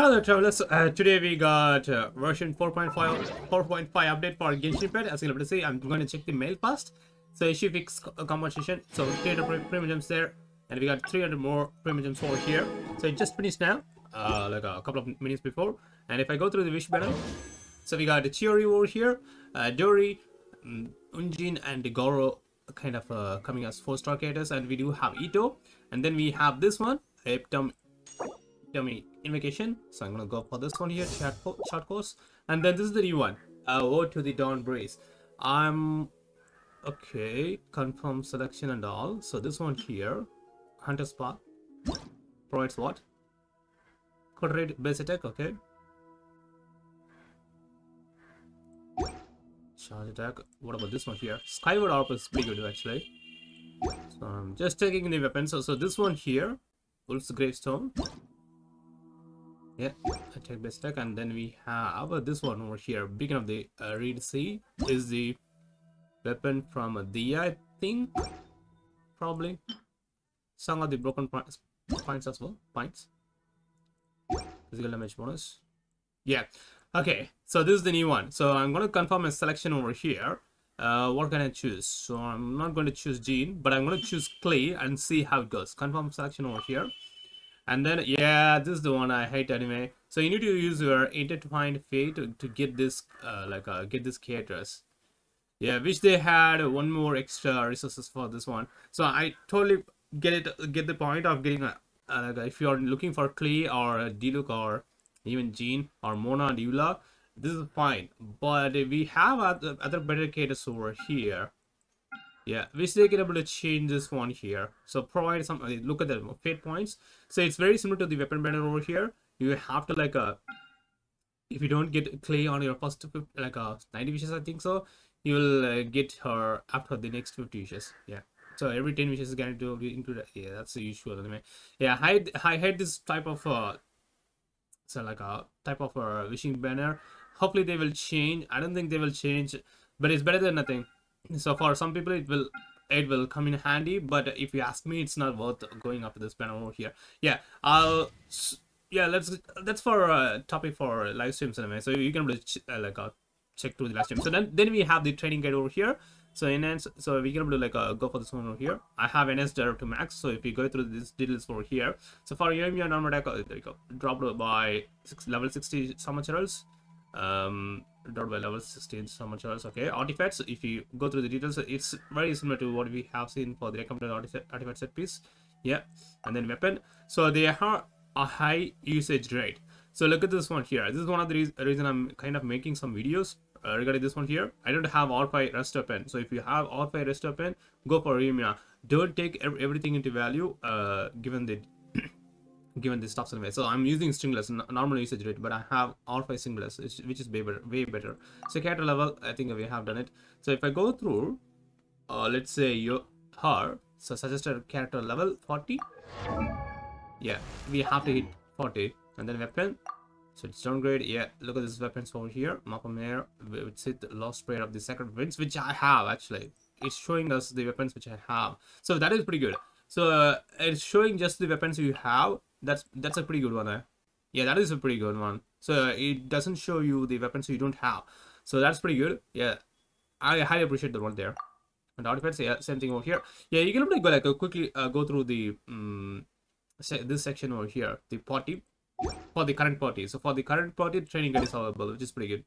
Hello travelers, uh, today we got uh, version 4.5 4.5 update for Genshin Impact. As able to see, I'm going to check the mail first. So issue fix co- compensation, so 300 premium gems there, and we got 300 more premium gems over here. So it just finished now, uh, like a couple of minutes before. And if I go through the wish banner, so we got the Chiori over here, uh, Dori, um, Yun Jin, and Gorou kind of uh, coming as four star characters, and we do have Itto, and then we have this one, Eptom Dummy Invocation. So I'm gonna go for this one here, chat short course. And then this is the new one. Uh, Ode to the Dawn Breeze. I'm okay. Confirm selection and all. So this one here, Hunter Spot provides what? Read base attack. Okay. Charge attack. What about this one here? Skyward Orb is pretty good actually. So I'm just taking the weapons. So, so this one here, Wolf's Gravestone. Yeah, attack base attack, and then we have uh, this one over here. Beacon of the uh, Reed Sea is the weapon from uh, Dehya, I think. Probably. some of the Broken Points, points as well. Points. Physical damage bonus. Yeah. Okay, so this is the new one. So I'm going to confirm a selection over here. Uh, what can I choose? So I'm not going to choose Jean, but I'm going to choose Klee and see how it goes. Confirm selection over here. And then, yeah, this is the one I hate anyway. So you need to use your intertwined fate to, to get this, uh, like, uh, get this characters. Yeah, wish they had one more extra resources for this one. So I totally get it, get the point of getting a, uh, like, if you're looking for Klee or uh, Diluc or even Jean or Mona and Eula, this is fine. But we have other, other better characters over here. Yeah, they get able to change this one here. So provide some, uh, look at the fate points. So it's very similar to the weapon banner over here. You have to like uh if you don't get Klee on your first like uh 90 wishes, I think so, you will uh, get her after the next 50 wishes. Yeah. So every 10 wishes is guaranteed to be included. Yeah, that's the usual anyway. Yeah, I I had this type of uh so like a type of a wishing banner. Hopefully they will change. I don't think they will change, but it's better than nothing. So for some people it will it will come in handy, but if you ask me, it's not worth going after this banner over here. Yeah, I'll yeah let's that's for a topic for live streams anyway. So you can to ch- uh, like uh, check through the live stream. So then then we have the training guide over here. So enhance, so we can to like uh, go for this one over here. I have NS direct to max. So if you go through these details over here, so for Yoimiya normal attack, uh, there you go, dropped by six, level 60 summon channels, um, dropped by level 16 so much else Okay, artifacts. If you go through the details, it's very similar to what we have seen for the recommended artifact, set piece. Yeah, and then weapon. So they have a high usage rate. So look at this one here. This is one of the reas- reason I'm kind of making some videos uh, regarding this one here. I don't have R5 rest open. So if you have R5 rest open, go for Remia. Don't take everything into value uh, given the given the stuffs anyway. So I'm using stringless, normal usage rate, but I have R5 stringless, which- which is way better. Way better. So character level, I think we have done it. So if I go through, uh, let's say your her, so suggested character level 40. Yeah, we have to hit 40, and then weapon. So it's downgrade. Yeah, look at this weapons over here. Mappa Mare with Sith Lost Prayer of the Sacred Winds, which I have actually. It's showing us the weapons which I have. So that is pretty good. So uh, it's showing just the weapons you have. That's that's a pretty good one. Eh? Yeah, that is a pretty good one. So it doesn't show you the weapons you don't have. So that's pretty good. Yeah, I highly appreciate the one there. And artifacts, yeah, same thing over here. Yeah, you can probably go like uh, quickly uh, go through the um, se- this section over here, the party for the current party. So for the current party, training is available, which is pretty good.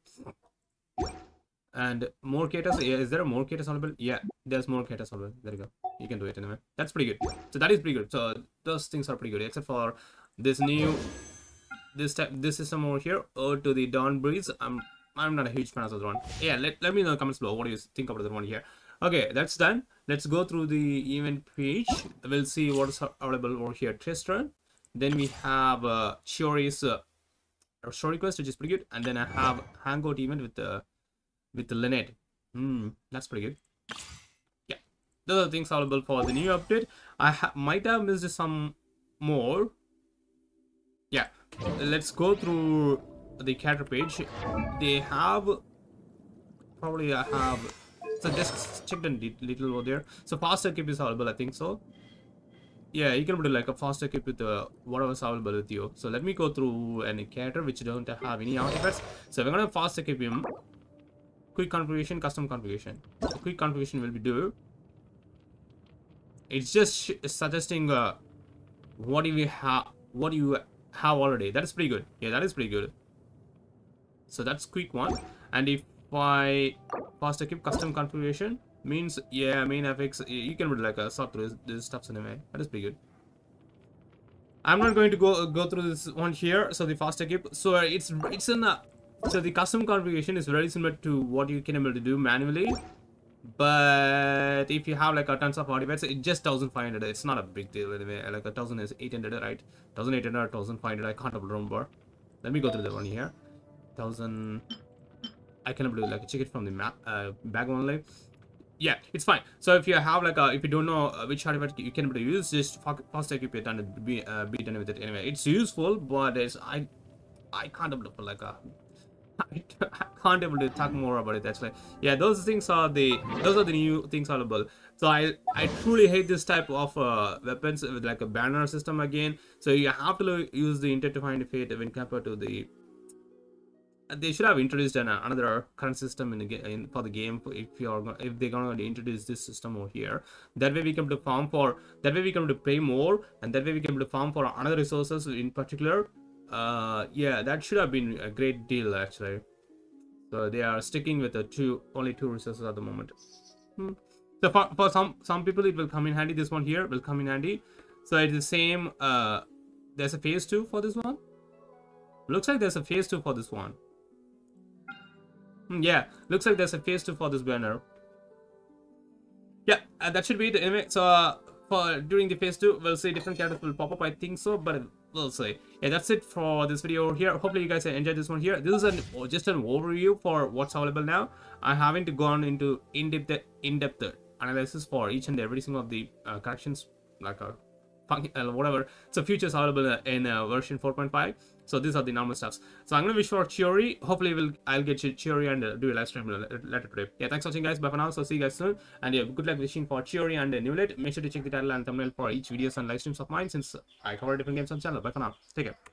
And more catas, yeah, is there more catas available? Yeah, there's more catas available. There you go. You can do it anyway. That's pretty good. So that is pretty good. So those things are pretty good, except for this new this type this system over here Ode to the Dawn Breeze. I'm i'm not a huge fan of that one. Yeah let, let me know in the comments below what do you think about that one here. Okay that's done. Let's go through the event page. We'll see what is available over here. Run then we have uh Chiori's uh, quest which is pretty good. And then i have hangout event with the with the Lynette. hmm that's pretty good those are things available for the new update. I ha- might have missed some more. Yeah let's go through the character page. They have probably i have so just check the little over there. So fast equip is available i think so. Yeah you can put like a faster equip with uh, whatever's available with you. So let me go through any character which don't have any artifacts. So we're gonna fast equip him. Quick configuration custom configuration. The quick configuration will be do it's just suggesting uh, what do you have what do you have already? That is pretty good. Yeah that is pretty good. So that's quick one. And if i fast equip custom configuration means yeah main fx you can like a sort through this stuff anyway. That is pretty good. I'm not going to go uh, go through this one here so the fast equip. So uh, it's it's in a so the custom configuration is very similar to what you can able to do manually but if you have like a tons of artifacts it just 1500 it's not a big deal anyway. Like a thousand is 800 right? 1800 1500 i can't remember. Let me go through the one here. Thousand i can able to like check it from the map uh back only. Yeah it's fine. So if you have like a if you don't know uh, which artifact you can use just fast equip it and be uh, be done with it anyway. It's useful but it's i i can't able like a I can't able to talk more about it actually. Yeah those things are the those are the new things available so i i truly hate this type of uh, weapons with like a banner system again. So you have to use the intertwined a fate when compared to the they should have introduced an, another current system in, the, in for the game if you're if they're gonna introduce this system over here. That way we come to farm for that way we come to pay more and that way we come to farm for another resources in particular uh yeah that should have been a great deal actually. So they are sticking with the two only two resources at the moment. Hmm. so for, for some some people it will come in handy. This one here will come in handy. So it's the same uh there's a phase two for this one? Looks like there's a phase two for this one. Hmm, yeah looks like there's a phase two for this banner. Yeah uh, that should be the image. so uh, for during the phase two we'll see different characters will pop up i think so but we'll see. Yeah that's it for this video over here. Hopefully you guys enjoyed this one here. This is an just an overview for what's available now. I haven't gone into in-depth in-depth analysis for each and every single of the uh, corrections like a uh, whatever. So futures available in uh, version 4.5 so these are the normal stuffs. So i'm gonna wish for Chiori. Hopefully we'll i'll get Chiori and uh, do a live stream later today. Yeah thanks for watching guys. Bye for now. So see you guys soon. And yeah good luck wishing for Chiori and uh, Neuvillette make sure to check the title and thumbnail for each videos and live streams of mine since i cover different games on channel. Bye for now. Take care